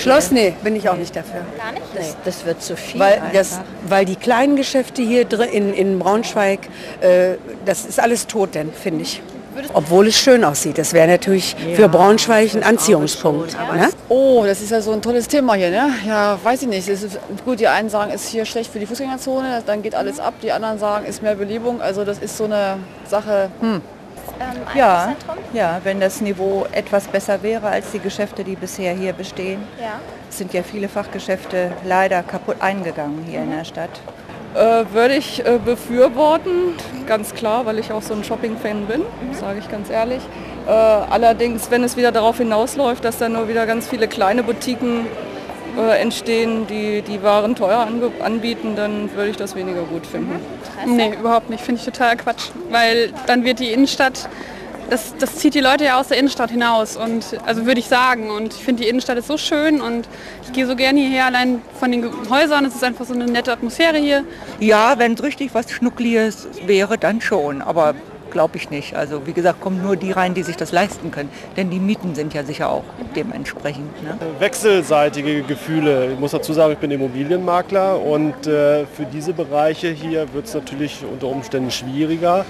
Schloss, nee, bin ich auch nicht dafür. Gar nicht? Das, das wird zu viel Weil, das, weil die kleinen Geschäfte hier drin in, in Braunschweig, äh, das ist alles tot, denn finde ich. Obwohl es schön aussieht. Das wäre natürlich für Braunschweig ein Anziehungspunkt. Ne? Oh, das ist ja so ein tolles Thema hier, ne? Ja, weiß ich nicht. Es ist, gut, die einen sagen, ist hier schlecht für die Fußgängerzone, dann geht alles ab. Die anderen sagen, ist mehr Belebung. Also das ist so eine Sache. Hm. Ähm, ja, Einkaufszentrum? ja, wenn das Niveau etwas besser wäre als die Geschäfte, die bisher hier bestehen. Ja. Es sind ja viele Fachgeschäfte leider kaputt eingegangen hier in der Stadt. Äh, würde ich äh, befürworten, ganz klar, weil ich auch so ein Shopping-Fan bin, sage ich ganz ehrlich. Äh, allerdings, wenn es wieder darauf hinausläuft, dass dann nur wieder ganz viele kleine Boutiquen äh, entstehen, die die Waren teuer anbieten, dann würde ich das weniger gut finden. Nee, überhaupt nicht. Finde ich total Quatsch. Weil dann wird die Innenstadt, das, das zieht die Leute ja aus der Innenstadt hinaus. Und also würde ich sagen. Und ich finde die Innenstadt ist so schön und ich gehe so gerne hierher, allein von den Häusern. Es ist einfach so eine nette Atmosphäre hier. Ja, wenn es richtig was Schnuckliges wäre, dann schon. Aber glaube ich nicht. Also wie gesagt, kommen nur die rein, die sich das leisten können. Denn die Mieten sind ja sicher auch dementsprechend. Ne? wechselseitige Gefühle. Ich muss dazu sagen, ich bin Immobilienmakler und äh, für diese Bereiche hier wird es natürlich unter Umständen schwieriger.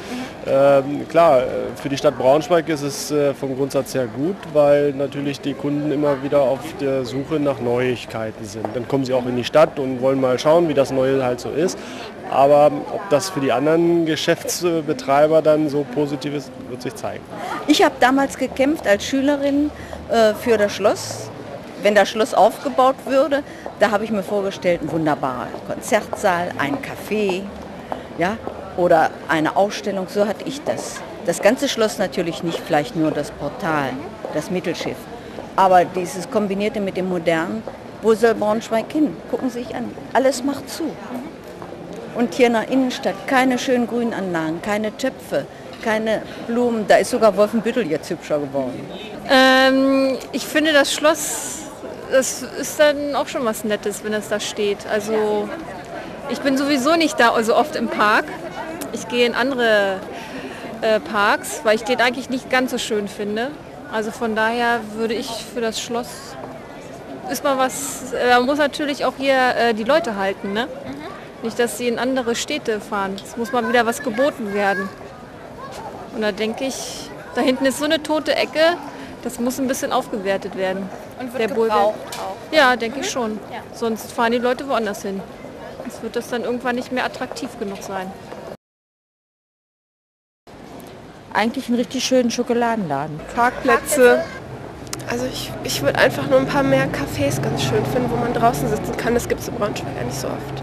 Ähm, klar, äh, für die Stadt Braunschweig ist es äh, vom Grundsatz her gut, weil natürlich die Kunden immer wieder auf der Suche nach Neuigkeiten sind. Dann kommen sie auch in die Stadt und wollen mal schauen, wie das Neue halt so ist. Aber ob das für die anderen Geschäftsbetreiber dann so positiv ist, wird sich zeigen. Ich habe damals gekämpft als Schülerin äh, für das Schloss. Wenn das Schloss aufgebaut würde, da habe ich mir vorgestellt, ein wunderbarer Konzertsaal, ein Café, ja, oder eine Ausstellung, so hatte ich das. Das ganze Schloss natürlich nicht, vielleicht nur das Portal, das Mittelschiff. Aber dieses Kombinierte mit dem Modernen, wo soll Braunschweig hin? Gucken Sie sich an, alles macht zu. Und hier in der Innenstadt keine schönen Grünanlagen, keine Töpfe, keine Blumen. Da ist sogar Wolfenbüttel jetzt hübscher geworden. Ähm, ich finde das Schloss, das ist dann auch schon was Nettes, wenn es da steht. Also ich bin sowieso nicht da so oft im Park. Ich gehe in andere äh, Parks, weil ich den eigentlich nicht ganz so schön finde. Also von daher würde ich für das Schloss ist mal was. äh, Man muss natürlich auch hier äh, die Leute halten, ne? Nicht, dass sie in andere Städte fahren. Es muss mal wieder was geboten werden. Und da denke ich, da hinten ist so eine tote Ecke, das muss ein bisschen aufgewertet werden. Und wird Der gebraucht auch. Ja, denke ich schon. Ja. Sonst fahren die Leute woanders hin. Sonst wird das dann irgendwann nicht mehr attraktiv genug sein. Eigentlich einen richtig schönen Schokoladenladen. Parkplätze. Also ich, ich würde einfach nur ein paar mehr Cafés ganz schön finden, wo man draußen sitzen kann. Das gibt es in Braunschweig ja nicht so oft.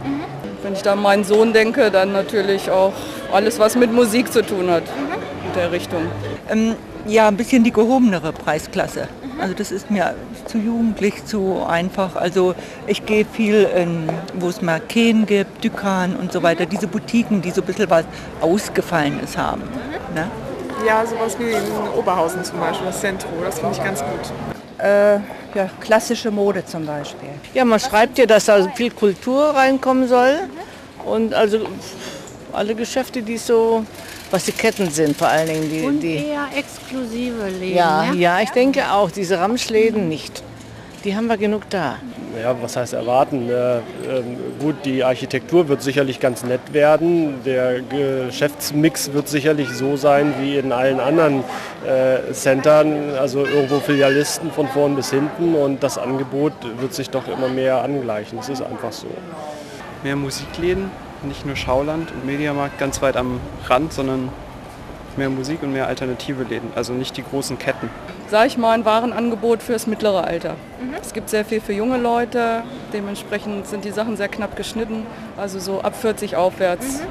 Wenn ich da an meinen Sohn denke, dann natürlich auch alles, was mit Musik zu tun hat in der Richtung. Ähm, ja, ein bisschen die gehobenere Preisklasse. Also das ist mir zu jugendlich, zu einfach. Also ich gehe viel, in, wo es Marken gibt, Dükan und so weiter. Diese Boutiquen, die so ein bisschen was Ausgefallenes haben. Ne? Ja, sowas wie in Oberhausen zum Beispiel, das Centro, das finde ich ganz gut. Äh, ja, klassische Mode zum Beispiel. Ja, man schreibt ja, dass da viel Kultur reinkommen soll. Und also alle Geschäfte, die so, was die Ketten sind vor allen Dingen. Die, Und die, eher exklusive Läden. ja, ne? ja, ich denke auch, diese Ramschläden nicht. Die haben wir genug da. Ja, was heißt erwarten? Äh, ähm, gut, die Architektur wird sicherlich ganz nett werden. Der Geschäftsmix wird sicherlich so sein wie in allen anderen äh, Centern, also irgendwo Filialisten von vorn bis hinten und das Angebot wird sich doch immer mehr angleichen. Das ist einfach so. Mehr Musikläden, nicht nur Schauland und Mediamarkt ganz weit am Rand, sondern mehr Musik und mehr alternative Läden, also nicht die großen Ketten. Sag ich mal, ein Warenangebot fürs mittlere Alter. Es gibt sehr viel für junge Leute, dementsprechend sind die Sachen sehr knapp geschnitten, also so ab 40 aufwärts.